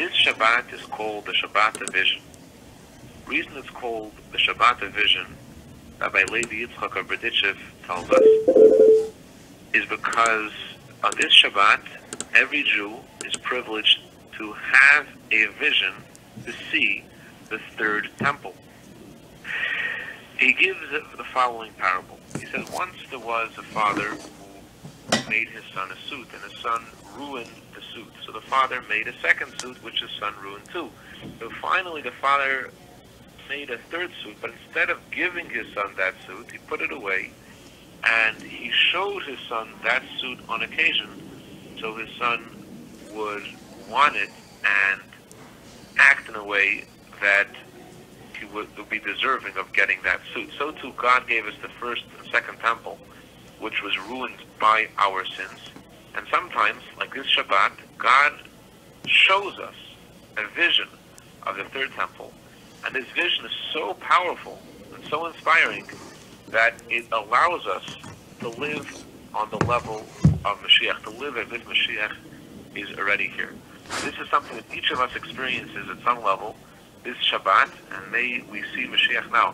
This Shabbat is called the Shabbat of Vision. Reason it's called the Shabbat of Vision, Rabbi Levi Yitzchak of Berdichev tells us, is because on this Shabbat, every Jew is privileged to have a vision to see the third temple. He gives the following parable. He says, Once there was a father made his son a suit, and his son ruined the suit. So the father made a second suit, which his son ruined too. So finally, the father made a third suit, but instead of giving his son that suit, he put it away, and he showed his son that suit on occasion, so his son would want it and act in a way that he would, would be deserving of getting that suit. So too, God gave us the first and second temple, which was ruined by our sins. And sometimes, like this Shabbat, God shows us a vision of the third temple. And this vision is so powerful and so inspiring that it allows us to live on the level of Mashiach, to live as if Mashiach is already here. This is something that each of us experiences at some level this Shabbat, and may we see Mashiach now.